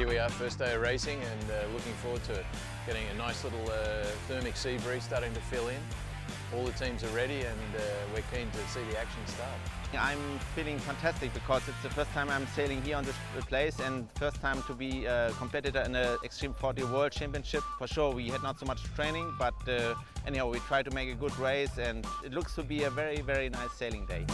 here we are, first day of racing and uh, looking forward to it. Getting a nice little uh, thermic sea breeze starting to fill in. All the teams are ready and uh, we're keen to see the action start. I'm feeling fantastic because it's the first time I'm sailing here on this place and first time to be a competitor in the Extreme 40 World Championship. For sure, we had not so much training, but uh, anyhow, we tried to make a good race and it looks to be a very, very nice sailing day.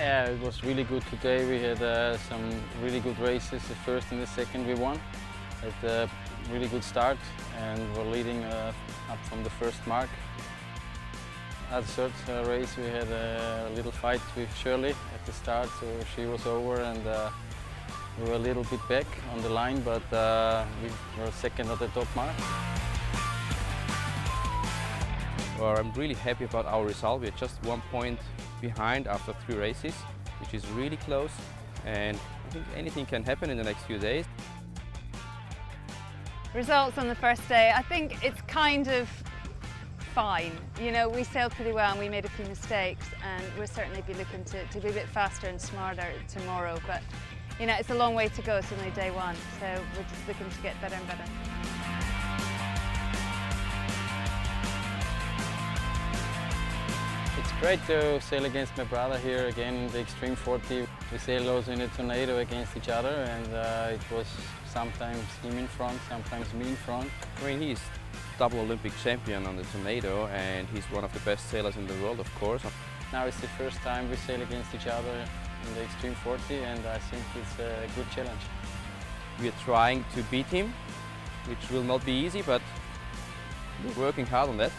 Yeah, it was really good today. We had uh, some really good races. The first and the second we won. Had a really good start and we're leading uh, up from the first mark. At the third uh, race we had a little fight with Shirley at the start, so she was over and uh, we were a little bit back on the line, but uh, we were second at the top mark. Well, I'm really happy about our result. We're just one point behind after three races, which is really close. And I think anything can happen in the next few days. Results on the first day, I think it's kind of fine. You know, we sailed pretty well and we made a few mistakes and we'll certainly be looking to, to be a bit faster and smarter tomorrow. But, you know, it's a long way to go. It's only day one. So we're just looking to get better and better. Great to sail against my brother here again in the Extreme 40. We sailed also in a tornado against each other and uh, it was sometimes him in front, sometimes me in front. I mean, he's double Olympic champion on the Tornado and he's one of the best sailors in the world, of course. Now it's the first time we sail against each other in the Extreme 40 and I think it's a good challenge. We are trying to beat him, which will not be easy, but we're working hard on that.